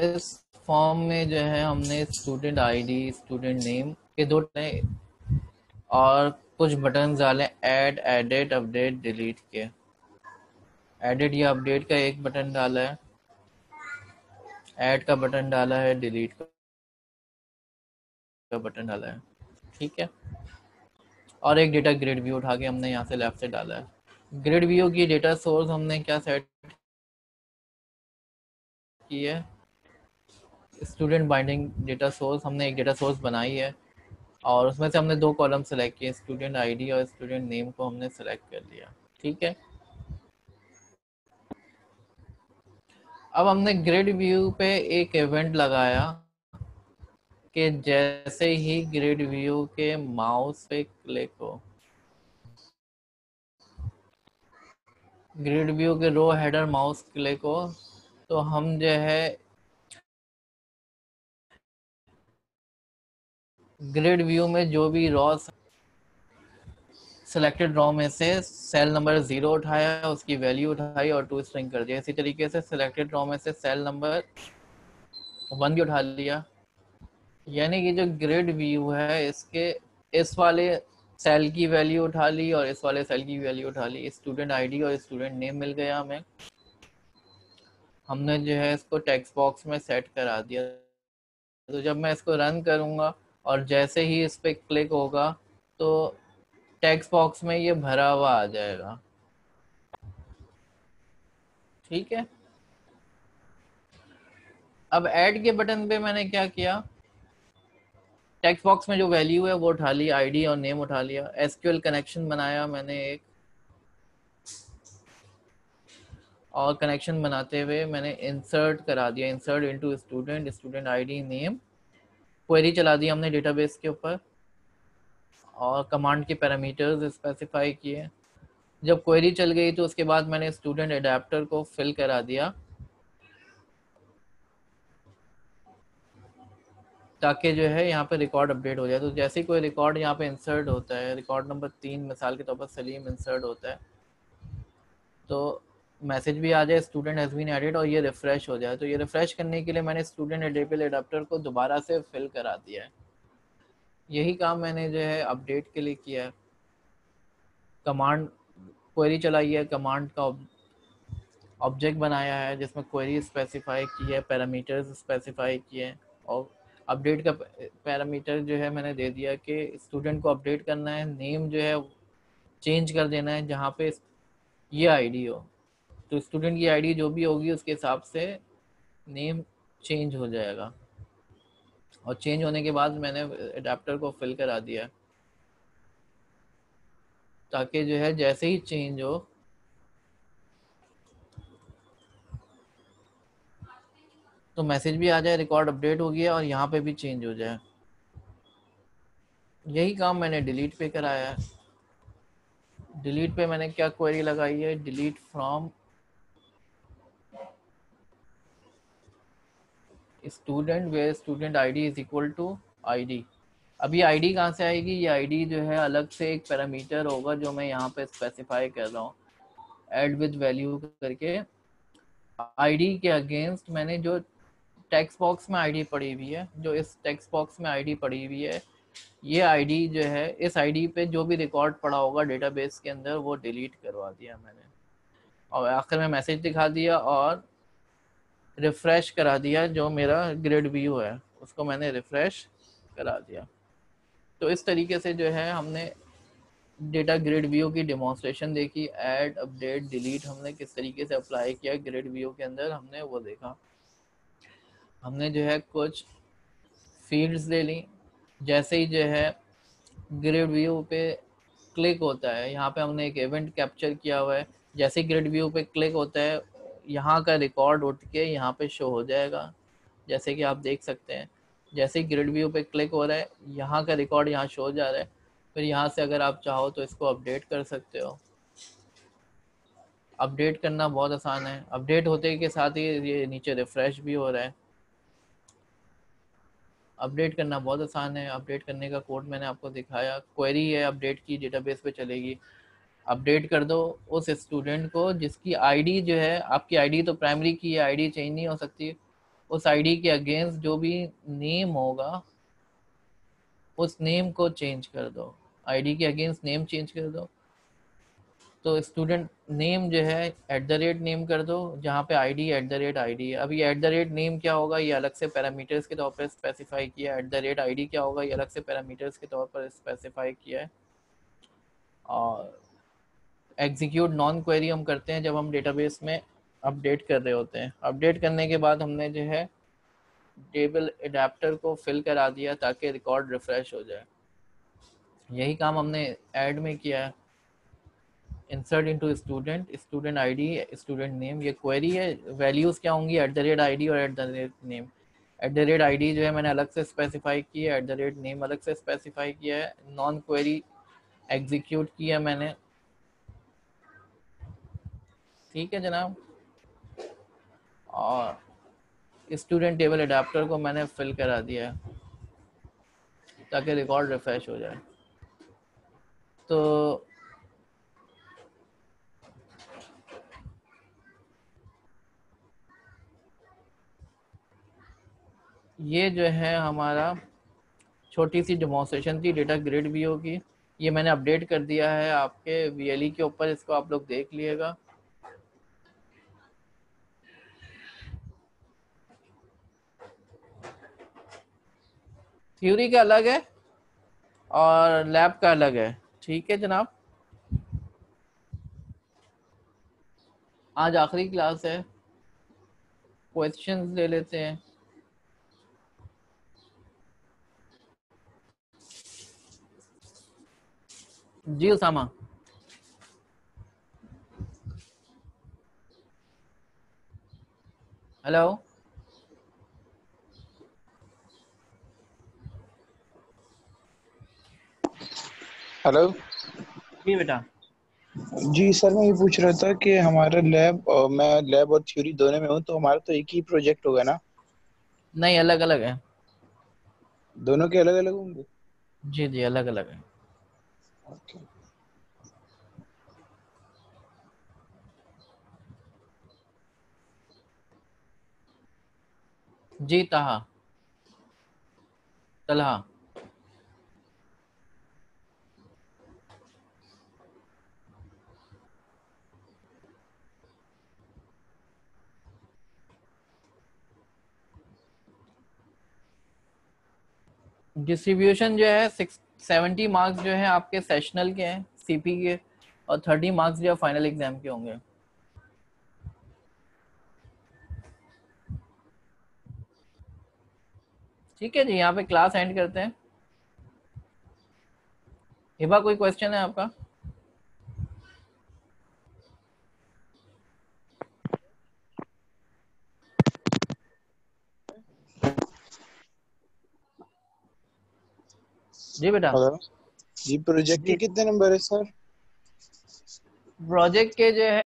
इस फॉर्म में जो है हमने स्टूडेंट आईडी स्टूडेंट नेम के दो और कुछ बटन डाले ऐड एडिट अपडेट डिलीट के। एडिट या अपडेट का एक बटन डाला है। ऐड का बटन डाला है डिलीट का बटन डाला है। ठीक है? और एक डेटा ग्रिड व्यू उठा के हमने यहाँ से लेफ़्ट से डाला है। ग्रिड व्यू की डेटा सोर्स हमने क्या सेट की है? स्टूडेंट बाइंडिंग डेटा सोर्स हमने एक डेटा सोर्स बनाई है और उसमें से हमने दो कॉलम सेलेक्ट किए स्टूडेंट आईडी और स्टूडेंट नेम को हमने सेलेक्ट कर लिया ठीक है? अब हमने ग्रिड व्यू पे एक इवेंट लगाया कि जैसे ही ग्रिड व्यू के माउस पे क्लिक हो। ग्रिड व्यू के रो हेडर माउस क्लिक हो तो हम जो है ग्रिड व्यू में जो भी रॉ सिलेक्टेड रॉ में से सेल नंबर ज़ीरो उठाया, उसकी वैल्यू उठाई और टू स्ट्रिंग कर दिया। इसी तरीके से सिलेक्टेड रॉ में से सेल नंबर वन भी उठा लिया। यानी कि जो ग्रिड व्यू है, इसके, इस वाले सेल की वैल्यू उठा ली और इस वाले सेल की वैल्यू उठा ली। स्टूडेंट आईडी और स्टूडेंट नेम मिल गया हमें। हमने जो है इसको टेक्स्ट बॉक्स में सेट करा दिया। तो जब मैं इसको रन करूँगा और जैसे ही इस पर क्लिक होगा तो टेक्स्ट बॉक्स में ये भरा हुआ आ जाएगा। ठीक है? अब ऐड के बटन पे मैंने क्या किया? टेक्स्ट बॉक्स में जो वैल्यू है, वो उठा ली आईडी और नेम उठा लिया। एसक्यूएल कनेक्शन बनाया मैंने एक। और कनेक्शन बनाते हुए मैंने इंसर्ट करा दिया। Insert into student student ID name query चला दी हमने डेटाबेस के ऊपर और कमांड के पैरामीटर्स स्पेसिफाई किए। जब क्वेरी चल गई तो उसके बाद मैंने स्टूडेंट अडेप्टर को फिल करा दिया ताकि जो है यहाँ पे रिकॉर्ड अपडेट हो जाए। तो जैसे ही कोई रिकॉर्ड यहाँ पे इंसर्ट होता है रिकॉर्ड नंबर तीन मिसाल के तौर पर सलीम इंसर्ट होता है तो मैसेज भी आ जाए स्टूडेंट हैज़ बीन एडिड और ये रिफ़्रेश हो जाए। तो ये रिफ़्रेश करने के लिए मैंने स्टूडेंट एडेबल एडाप्टर को दोबारा से फिल करा दिया है। यही काम मैंने जो है अपडेट के लिए किया है। कमांड क्वेरी चलाई है कमांड का ऑब्जेक्ट बनाया है, जिसमें क्वेरी स्पेसिफाई की है पैरामीटर्स स्पेसिफाई किए हैं और अपडेट का पैरामीटर जो है मैंने दे दिया कि स्टूडेंट को अपडेट करना है नेम जो है चेंज कर देना है, जहाँ पे ये आईडी हो। तो स्टूडेंट की आईडी जो भी होगी, उसके हिसाब से नेम चेंज हो जाएगा। और चेंज होने के बाद मैंने अडेप्टर को फिल करा दिया। ताकि जो है, जैसे ही चेंज हो तो मैसेज भी आ जाए रिकॉर्ड अपडेट हो गया और यहाँ पे भी चेंज हो जाए। यही काम मैंने डिलीट पे कराया है। डिलीट पे मैंने क्या क्वेरी लगाई है? Delete from student where student ID is equal to ID अभी आईडी कहाँ से आएगी? ये आईडी जो है अलग से एक पैरामीटर होगा जो मैं यहाँ पे स्पेसिफाई कर रहा हूँ। एड विद वैल्यू करके। आईडी के अगेंस्ट मैंने जो टेक्स्ट बॉक्स में आईडी पड़ी हुई है, जो इस टेक्स्ट बॉक्स में आईडी पड़ी हुई है, ये आईडी जो है, इस आईडी पे जो भी रिकॉर्ड पड़ा होगा डेटाबेस के अंदर वो डिलीट करवा दिया मैंने। और आखिर में मैसेज दिखा दिया और रिफ़्रेश करा दिया जो मेरा ग्रेड व्यू है। उसको मैंने रिफ़्रेश करा दिया। तो इस तरीके से जो है हमने डेटा ग्रिड व्यू की डेमोन्स्ट्रेशन देखी ऐड अपडेट डिलीट हमने किस तरीके से अप्लाई किया ग्रिड व्यू के अंदर हमने वो देखा। हमने जो है कुछ फील्ड्स ले ली। जैसे ही जो है ग्रिड व्यू पे क्लिक होता है, यहाँ पे हमने एक इवेंट कैप्चर किया हुआ है। जैसे ही ग्रिड व्यू पे क्लिक होता है यहाँ का रिकॉर्ड उठ के यहाँ पे शो हो जाएगा। जैसे कि आप देख सकते हैं, जैसे ही ग्रिड व्यू पे क्लिक हो रहा है, यहाँ का रिकॉर्ड यहाँ शो हो जा रहा है। फिर यहाँ से अगर आप चाहो तो इसको अपडेट कर सकते हो। अपडेट करना बहुत आसान है। अपडेट होते के साथ ही ये नीचे रिफ़्रेश भी हो रहा है। अपडेट करना बहुत आसान है। अपडेट करने का कोड मैंने आपको दिखाया। क्वेरी है अपडेट की डेटाबेस पे चलेगी। अपडेट कर दो उस स्टूडेंट को जिसकी आईडी जो है, आपकी आईडी तो प्राइमरी की है आईडी चेंज नहीं हो सकती। उस आईडी के अगेंस्ट जो भी नेम होगा, उस नेम को चेंज कर दो। आईडी के अगेंस्ट नेम चेंज कर दो। तो स्टूडेंट नेम जो है एट द रेट नेम कर दो, जहाँ पे ID at the rate ID है अभी एट द रेट नेम क्या होगा, ये अलग से पैरामीटर्स के तौर पर स्पेसिफाई किया एट द रेट आईडी क्या होगा, ये अलग से पैरामीटर्स के तौर पर स्पेसिफाई किया है। और एग्जीक्यूट नॉन क्वेरी हम करते हैं जब हम डेटाबेस में अपडेट कर रहे होते हैं। अपडेट करने के बाद हमने जो है टेबल एडाप्टर को फिल करा दिया ताकि रिकॉर्ड रिफ्रेश हो जाए। यही काम हमने ऐड में किया है। Insert into student student ID student name ये क्वेरी है वैल्यूज़ क्या होंगी एट द रेट आई और at the rate name at the rate I जो है मैंने अलग से स्पेसिफाई की है एट द रेट नेम अलग से स्पेसिफाई किया है। नॉन क्वेरी एग्जीक्यूट किया मैंने। ठीक है जनाब। और स्टूडेंट टेबल अडाप्टर को मैंने फिल करा दिया ताकि रिकॉर्ड रिफ्रेश हो जाए। तो ये जो है हमारा छोटी सी डेमोस्ट्रेशन थी डेटा ग्रिड भी होगी। ये मैंने अपडेट कर दिया है आपके वीएलई के ऊपर, इसको आप लोग देख लिएगा थ्योरी का अलग है और लैब का अलग है। ठीक है जनाब। आज आखिरी क्लास है। क्वेश्चंस ले लेते हैं। जी उसामा। हेलो हेलो जी बेटा। जी सर मैं ये पूछ रहा था कि हमारा लैब मैं लैब और थ्योरी दोनों में हूँ तो हमारा तो एक ही प्रोजेक्ट होगा ना? नहीं अलग अलग है। दोनों के अलग अलग होंगे? जी जी अलग अलग है। ओके जी तहा। तलहा। डिस्ट्रीब्यूशन जो है सिक्स सेवेंटी मार्क्स जो है आपके सेशनल के हैं सीपी के, और थर्टी मार्क्स जो फाइनल एग्ज़ाम के होंगे। ठीक है जी, यहाँ पे क्लास एंड करते हैं। हिबा कोई क्वेश्चन है आपका? जी बेटा। जी प्रोजेक्ट के कितने नंबर है सर प्रोजेक्ट के जो है